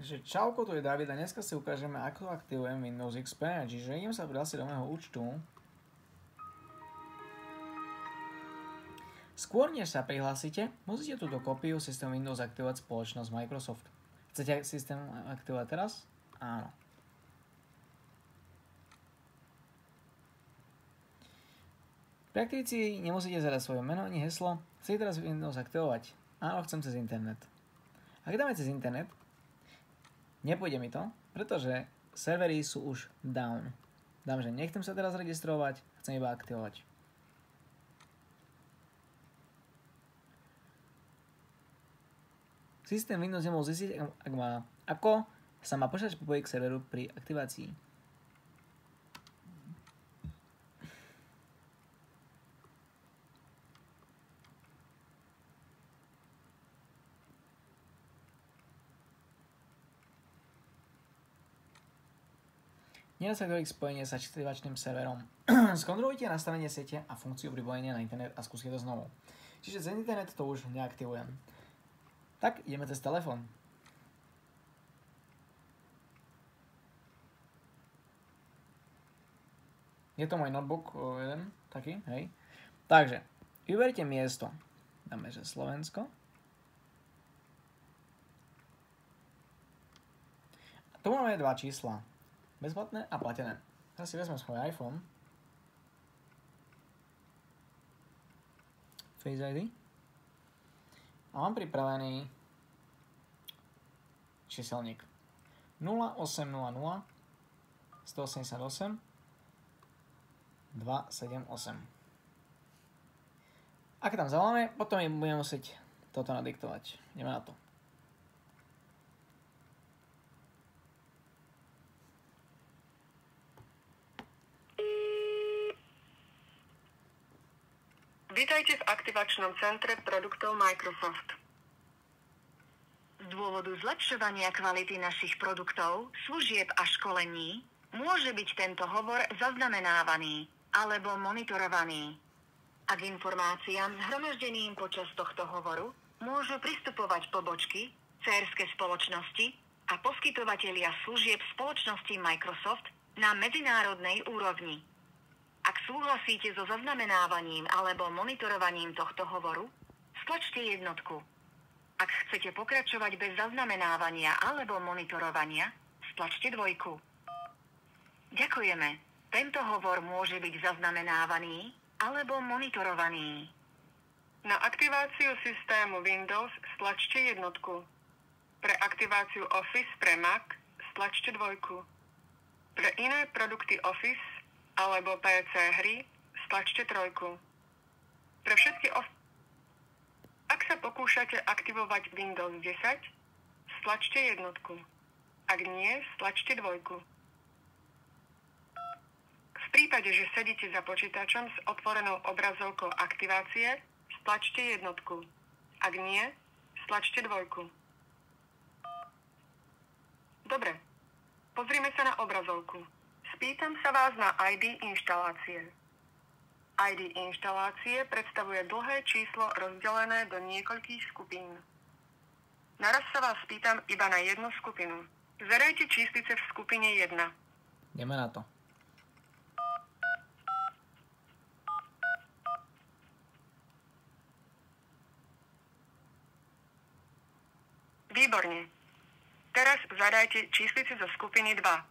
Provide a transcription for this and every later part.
že čauko, tu je David a dneska si ukážeme, ako aktivujem Windows XP. Čiže idem sa prihlásiť do môjho účtu. Skôr než sa prihlásite, musíte túto kopiu systému Windows aktivovať spoločnosť Microsoft. Chcete systém aktivovať teraz? Áno. Aktivícii nemusíte zadať svoje meno ani heslo. Chcete teraz Windows aktivovať? Áno, chcem cez internet. Ak dáme cez internet, Nepôjde mi to, pretože servery sú už down. Dám, že nechcem sa teraz registrovať, chcem iba aktivovať. Systém Windows nemohol zistiť, ak má, ako sa má počítač pripojiť k serveru pri aktivácii. Nedostatok spojenie sa aktivačným serverom. Skontrolujte nastavenie siete a funkciu pripojenia na internet a skúste to znovu. Čiže cez internet to už neaktivujem. Tak, ideme cez telefón. Je to môj notebook jeden, taký, hej. Takže, vyberte miesto. Dáme, že Slovensko. tu máme dva čísla bezplatné a platené. Teraz si vezmem svoj iPhone. Face ID. A mám pripravený číselník 0800 188 278. Ak tam zavoláme, potom budeme musieť toto nadiktovať. Ideme na to. Vítajte v aktivačnom centre produktov Microsoft. Z dôvodu zlepšovania kvality našich produktov, služieb a školení môže byť tento hovor zaznamenávaný alebo monitorovaný. A k informáciám zhromaždeným počas tohto hovoru môžu pristupovať pobočky, cérske spoločnosti a poskytovatelia služieb spoločnosti Microsoft na medzinárodnej úrovni. Súhlasíte so zaznamenávaním alebo monitorovaním tohto hovoru, stlačte jednotku. Ak chcete pokračovať bez zaznamenávania alebo monitorovania, stlačte dvojku. Ďakujeme. Tento hovor môže byť zaznamenávaný alebo monitorovaný. Na aktiváciu systému Windows stlačte jednotku. Pre aktiváciu Office pre Mac stlačte dvojku. Pre iné produkty Office alebo PC hry, stlačte trojku. Pre všetky os- Ak sa pokúšate aktivovať Windows 10, stlačte jednotku. Ak nie, stlačte dvojku. V prípade, že sedíte za počítačom s otvorenou obrazovkou aktivácie, stlačte jednotku. Ak nie, stlačte dvojku. Dobre, pozrime sa na obrazovku. Spýtam sa vás na ID inštalácie. ID inštalácie predstavuje dlhé číslo rozdelené do niekoľkých skupín. Naraz sa vás spýtam iba na jednu skupinu. Zerajte číslice v skupine 1. Ideme na to. Výborne. Teraz zadajte číslice zo skupiny 2.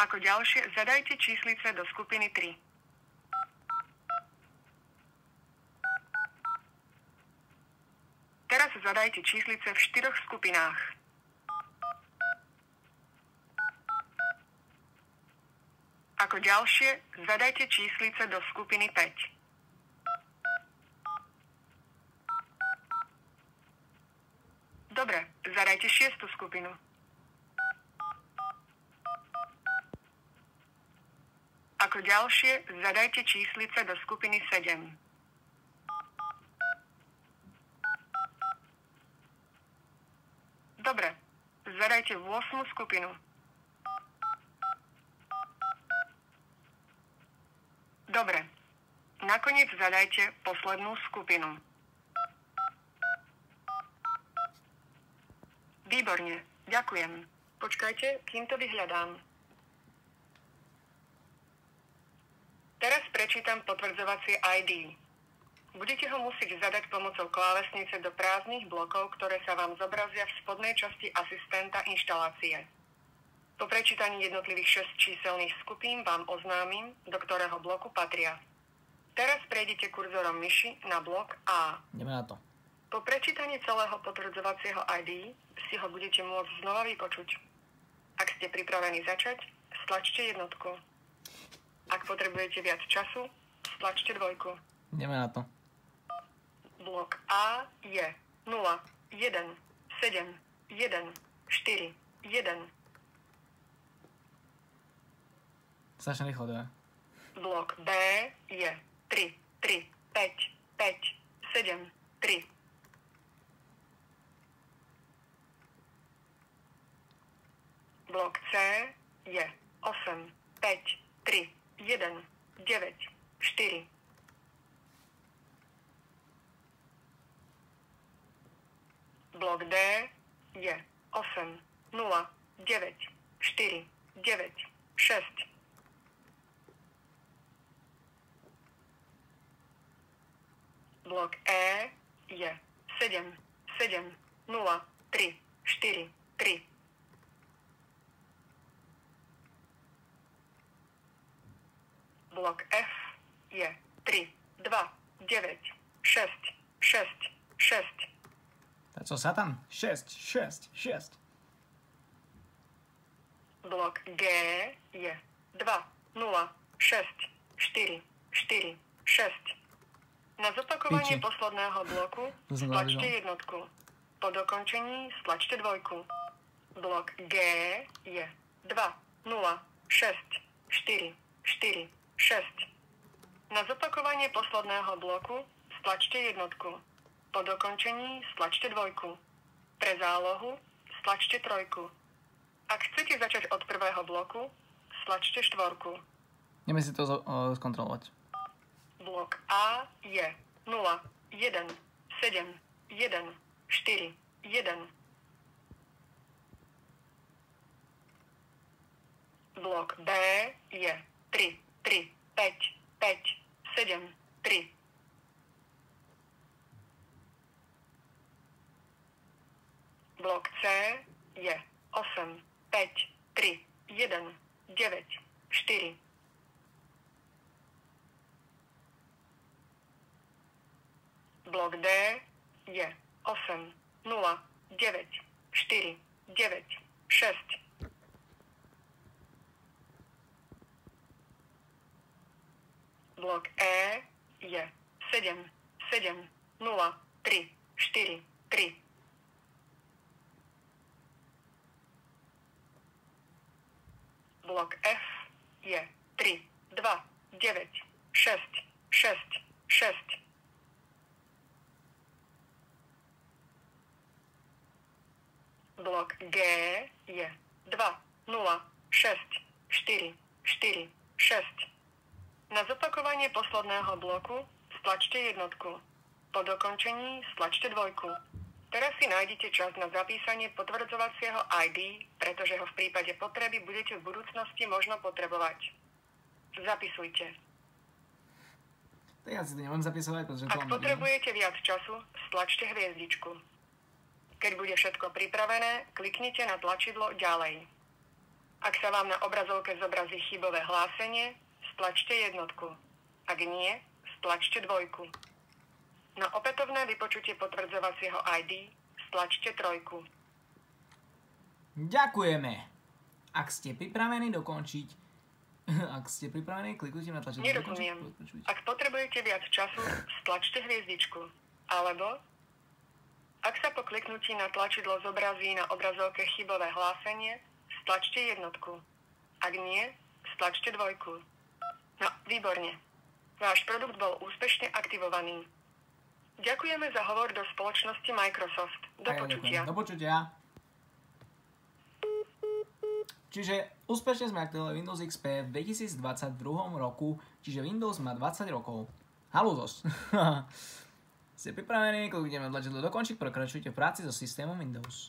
Ako ďalšie zadajte číslice do skupiny 3. Teraz zadajte číslice v štyroch skupinách. Ako ďalšie zadajte číslice do skupiny 5. Dobre, zadajte šiestu skupinu. Ako ďalšie, zadajte číslice do skupiny 7. Dobre, zadajte 8 skupinu. Dobre, nakoniec zadajte poslednú skupinu. Výborne, ďakujem. Počkajte, kým to vyhľadám. Teraz prečítam potvrdzovacie ID. Budete ho musieť zadať pomocou klávesnice do prázdnych blokov, ktoré sa vám zobrazia v spodnej časti asistenta inštalácie. Po prečítaní jednotlivých 6 číselných skupín vám oznámim, do ktorého bloku patria. Teraz prejdite kurzorom myši na blok A. Ideme na to. Po prečítaní celého potvrdzovacieho ID si ho budete môcť znova vypočuť. Ak ste pripravení začať, stlačte jednotku. Ak potrebujete viac času, stlačte dvojku. Ideme na to. Blok A je 0, 1, 7, 1, 4, 1. Strašne rýchlo to je. Blok B je 3, 3, 5, 5, 7, 3. Blok C je 8, 5, 3, 1, 9, 4. Blok D je 8, 0, 9, 4, 9, 6. Blok E je 7, 7, 0, 3, 4, 3. Blok F je 3, 2, 9, 6, 6, 6. Tak co sa tam? 6, 6, 6. Blok G je 2, 0, 6, 4, 4, 6. Na zopakovanie Piči. posledného bloku To stlačte jednotku. Po dokončení stlačte dvojku. Blok G je 2, 0, 6, 4, 4, 6. Na zopakovanie posledného bloku stlačte jednotku. Po dokončení stlačte dvojku. Pre zálohu stlačte trojku. Ak chcete začať od prvého bloku, stlačte štvorku. Ideme si to o, skontrolovať. Blok A je 0, 1, 7, 1, 4, 1. Blok B je 3, 3, 5, 5, 7, 3. Blok C je 8, 5, 3, 1, 9, 4. Blok D je 8, 0, 9, 4, 9, 6. Blok E je 7, 7, 0, 3, 4, 3. Blok F je 3, 2, 9, 6, 6, 6. Blok G je 2, 0, 6, 4, 4, 6. Na zopakovanie posledného bloku stlačte jednotku. Po dokončení stlačte dvojku. Teraz si nájdete čas na zapísanie potvrdzovacieho ID, pretože ho v prípade potreby budete v budúcnosti možno potrebovať. Zapisujte. Ja si to neviem zapisovať, pretože to Ak potrebujete viac času, stlačte hviezdičku. Keď bude všetko pripravené, kliknite na tlačidlo Ďalej. Ak sa vám na obrazovke zobrazí chybové hlásenie, stlačte jednotku. Ak nie, stlačte dvojku. Na opätovné vypočutie potvrdzovacieho ID stlačte trojku. Ďakujeme. Ak ste pripravení dokončiť, ak ste pripravení, klikujte na tlačidlo Nerozumiem. Ak potrebujete viac času, stlačte hviezdičku. Alebo, ak sa po kliknutí na tlačidlo zobrazí na obrazovke chybové hlásenie, stlačte jednotku. Ak nie, stlačte dvojku. No, výborne. Váš produkt bol úspešne aktivovaný. Ďakujeme za hovor do spoločnosti Microsoft. Do ja počutia. ďakujem. Do počutia. Čiže úspešne sme aktivovali Windows XP v 2022 roku, čiže Windows má 20 rokov. Halúzos. Ste pripravení, kliknite na tlačidlo dokončiť, pokračujte v práci so systémom Windows.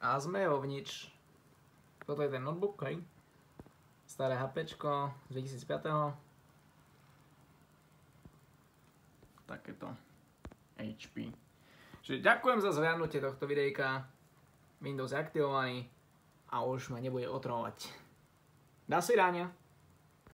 A sme ovnič. Toto je ten notebook, hej? Staré HPčko z 2005. Takéto HP. Čiže ďakujem za zhľadnutie tohto videjka. Windows je aktivovaný a už ma nebude otrovať. Na svidania.